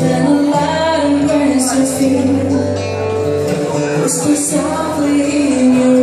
Then a light burns your feet Whisper softly in your